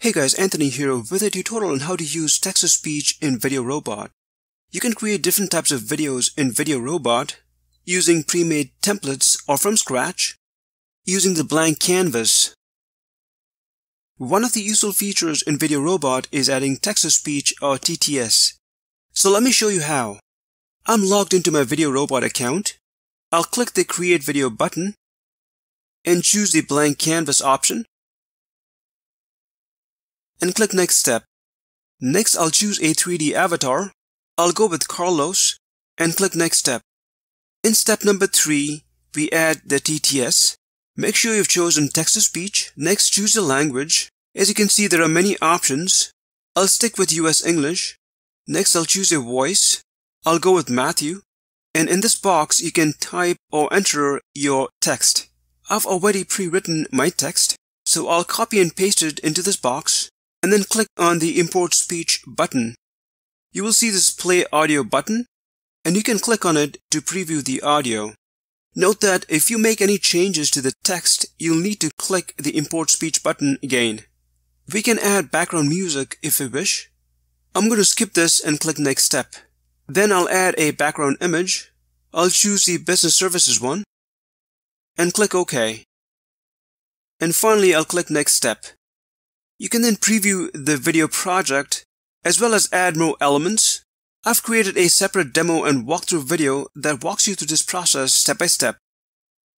Hey guys, Anthony here with a tutorial on how to use text-to-speech in VideoRobot. You can create different types of videos in VideoRobot using pre-made templates or from scratch, using the blank canvas. One of the useful features in VideoRobot is adding text-to-speech or TTS. So let me show you how. I'm logged into my VideoRobot account. I'll click the Create Video button and choose the blank canvas option and click Next Step. Next, I'll choose a 3D avatar. I'll go with Carlos and click Next Step. In step number 3, we add the TTS. Make sure you've chosen text-to-speech. Next, choose the language. As you can see, there are many options. I'll stick with US English. Next, I'll choose a voice. I'll go with Matthew. And in this box, you can type or enter your text. I've already pre-written my text, so I'll copy and paste it into this box and then click on the Import Speech button. You will see this Play Audio button, and you can click on it to preview the audio. Note that if you make any changes to the text, you'll need to click the Import Speech button again. We can add background music if we wish. I'm going to skip this and click Next Step. Then I'll add a background image. I'll choose the Business Services one and click OK. And finally, I'll click Next Step. You can then preview the video project as well as add more elements. I've created a separate demo and walkthrough video that walks you through this process step by step.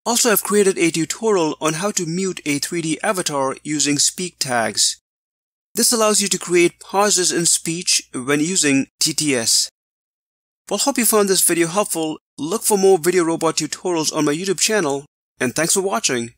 Also, I've created a tutorial on how to mute a 3D avatar using speak tags. This allows you to create pauses in speech when using TTS. Well, hope you found this video helpful. Look for more VideoRobot tutorials on my YouTube channel, and thanks for watching.